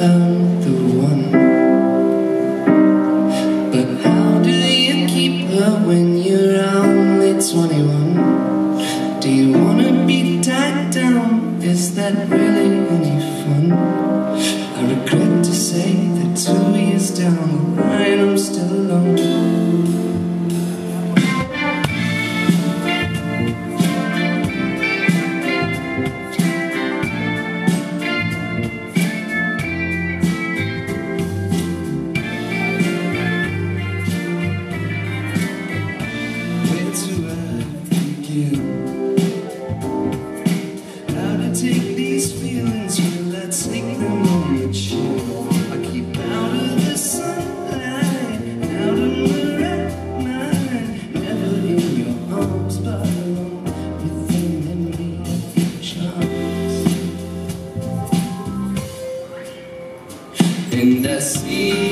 found the one But how do you keep her when you're only 21? Do you wanna be tied down? Is that really any fun? I regret to say that two years down the line I'm still alone espírito.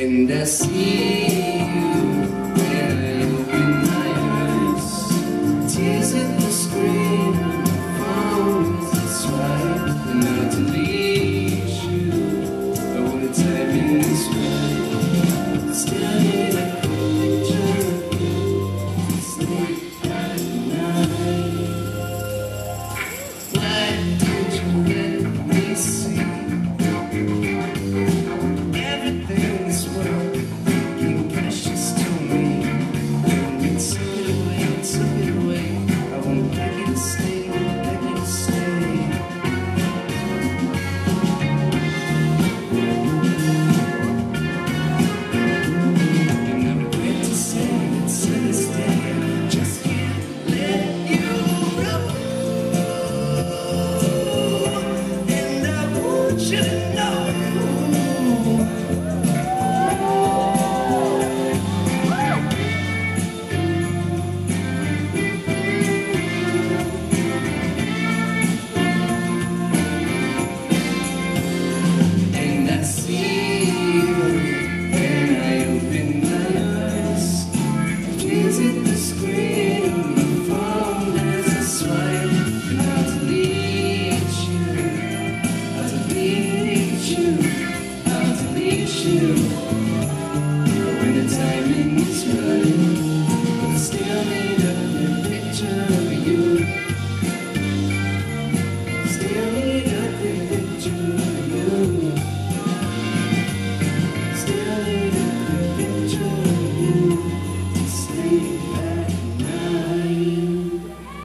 And I see you when I open my eyes. Tears should